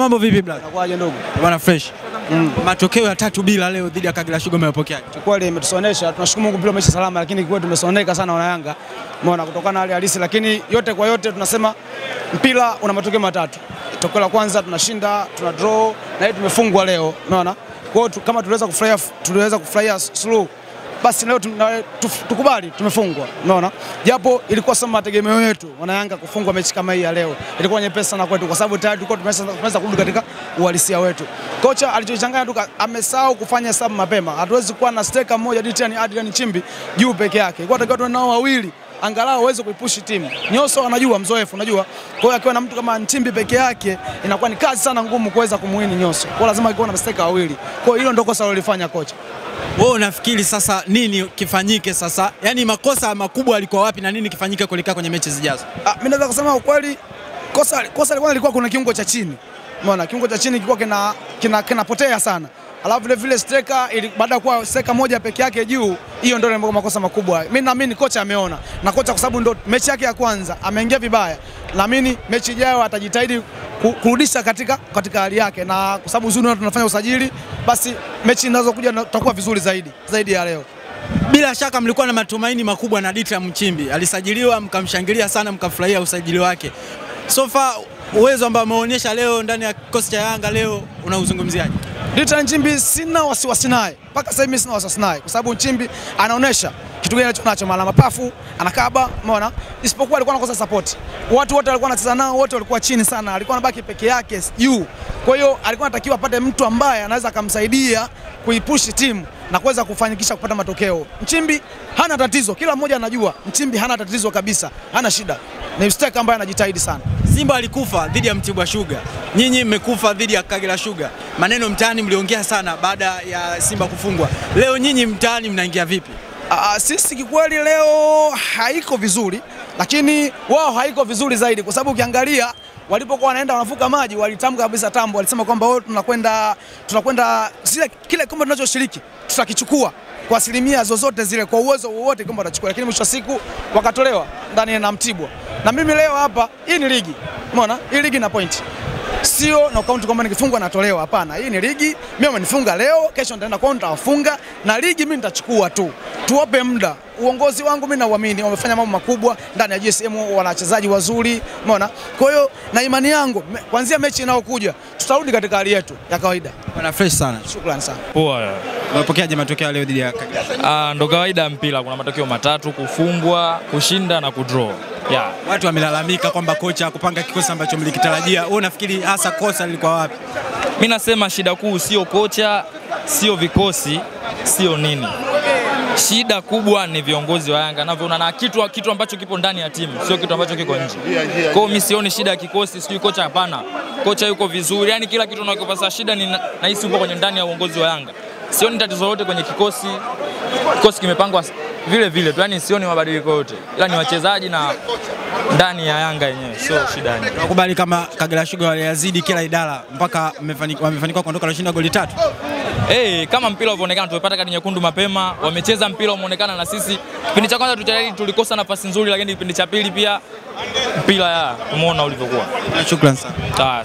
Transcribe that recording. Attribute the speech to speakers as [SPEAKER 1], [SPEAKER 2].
[SPEAKER 1] Mambo vipi blaza?
[SPEAKER 2] Inakuwaje ndugu?
[SPEAKER 1] Bwana fresh. Matokeo ya tatu bila leo dhidi ya Kagera Sugar umeyapokeaje?
[SPEAKER 2] Kweli imetusonesha, tunashukuru Mungu mpira umeisha salama, lakini kweli tumesoneka sana wana Yanga. Umeona kutokana na hali halisi, lakini yote kwa yote tunasema mpira una matokeo matatu. Tokeo la kwanza tunashinda, tuna draw na hii tumefungwa leo. Unaona? Kwa hiyo kama tuliweza kufurahia tuliweza kufurahia suluhu basi leo tukubali tumefungwa, unaona, japo ilikuwa sio mategemeo yetu wana Yanga kufungwa mechi kama hii ya leo, ilikuwa nyepesi sana kwetu, kwa sababu tayari tulikuwa tumeweza kurudi katika uhalisia wetu. Kocha alichochanganya tu amesahau kufanya hesabu mapema. Hatuwezi kuwa na steka mmoja Ditian Adrian Chimbi juu peke yake, kwa takiwa tuwe nao wawili angalau aweze kuipushi timu. Nyoso anajua mzoefu, unajua. Kwa hiyo akiwa na mtu kama Nchimbi peke yake inakuwa ni kazi sana ngumu kuweza kumuini Nyoso. Kwa lazima akiwa na mistake wawili. Kwa hiyo hilo ndio kosa alilofanya kocha.
[SPEAKER 1] Wewe unafikiri sasa nini kifanyike sasa? Yaani makosa makubwa alikuwa wapi na nini kifanyike kuelekea kwenye mechi zijazo?
[SPEAKER 2] Ah, mimi naweza kusema ukweli kosa kosa lilikuwa kuna kiungo cha chini. Umeona kiungo cha chini kilikuwa kina kinapotea kina sana. Alafu vile vile striker baada ya kuwa striker moja peke yake juu, hiyo ndio ndio makosa makubwa. Mimi naamini kocha ameona. Na kocha kwa sababu ndio mechi yake ya kwanza ameingia vibaya. Naamini mechi ijayo atajitahidi kurudisha katika katika hali yake na kwa sababu uzuri tunafanya usajili, basi mechi zinazokuja na- tutakuwa vizuri zaidi zaidi ya leo.
[SPEAKER 1] Bila shaka mlikuwa na matumaini makubwa na Ditra Mchimbi. Alisajiliwa mkamshangilia sana mkafurahia usajili wake. So far uwezo ambao ameonyesha leo ndani ya kikosi cha Yanga leo unauzungumziaje?
[SPEAKER 2] Dita Nchimbi sina wasiwasi naye mpaka sasa hivi, sina wasiwasi naye kwa sababu Nchimbi anaonesha kitu gani anacho mara mapafu, anakaba, umeona, isipokuwa alikuwa anakosa support. Watu wote walikuwa anacheza nao, wote walikuwa chini sana, alikuwa anabaki peke yake juu. Kwa hiyo alikuwa anatakiwa apate mtu ambaye anaweza akamsaidia kuipush timu na kuweza kufanikisha kupata matokeo. Nchimbi hana tatizo, kila mmoja anajua Nchimbi hana tatizo kabisa, hana shida, ni striker ambaye anajitahidi sana.
[SPEAKER 1] Simba alikufa dhidi ya Mtibwa Sugar, nyinyi mmekufa dhidi ya Kagera Sugar. Maneno mtaani mliongea sana baada ya Simba kufungwa. Leo nyinyi mtaani mnaingia vipi?
[SPEAKER 2] Aa, sisi kikweli leo haiko vizuri, lakini wao haiko vizuri zaidi, kwa sababu ukiangalia walipokuwa wanaenda wanavuka maji walitamka kabisa tambo, walisema kwamba wao tunakwenda tunakwenda zile kile kombe tunachoshiriki tutakichukua kwa asilimia zozote zile, kwa uwezo wowote kombe watachukua, lakini mwisho wa siku wakatolewa ndani na Mtibwa. Na mimi leo hapa, hii ni ligi, umeona hii ligi na point sio na kaunti kwamba nikifungwa natolewa. Hapana, hii ni ligi. Mimi amenifunga leo, kesho nitaenda kwao nitawafunga, na ligi mimi nitachukua tu. Tuwape muda. Uongozi wangu mimi nauamini, wamefanya mambo makubwa ndani ya GSM, wana wachezaji wazuri, umeona. Kwa hiyo na imani yangu me- kuanzia mechi inayokuja tutarudi katika hali yetu ya kawaida.
[SPEAKER 1] Bwana fresh sana.
[SPEAKER 2] Shukrani sana.
[SPEAKER 3] Poa.
[SPEAKER 1] Umepokeaje matokeo leo dhidi ya Kagera?
[SPEAKER 3] Ah, ndo kawaida ya mpira, kuna matokeo matatu: kufungwa, kushinda na kudraw. Yeah.
[SPEAKER 1] Watu wamelalamika kwamba kocha hakupanga kikosi ambacho mlikitarajia. Wewe unafikiri hasa kosa lilikuwa wapi?
[SPEAKER 3] Mimi nasema shida kuu sio kocha, sio vikosi, sio nini. Shida kubwa ni viongozi wa Yanga navyoona na kitu, kitu ambacho kipo ndani ya timu, sio kitu ambacho kiko nje. Kwa hiyo mi sioni shida ya kikosi, sijui kocha, hapana. Kocha yuko vizuri, yani kila kitu unakipasa. Shida ni nahisi upo kwenye ndani ya uongozi wa Yanga. Sioni tatizo lolote kwenye kikosi, kikosi kimepangwa vile vile tu, yani sioni mabadiliko yote, ila ni wachezaji na ndani ya Yanga yenyewe, sio shida.
[SPEAKER 1] Nakubali kama Kagera Sugar waliazidi kila idara mpaka wamefani- wamefanikiwa kuondoka na kushinda goli tatu.
[SPEAKER 3] Hey, kama mpira ulivyoonekana tumepata kadi nyekundu mapema, wamecheza mpira umeonekana na sisi. Kipindi cha kwanza tulikosa nafasi nzuri, lakini kipindi cha pili pia mpira ya tumeona ulivyokuwa.
[SPEAKER 1] Shukrani sana.
[SPEAKER 3] Sawa.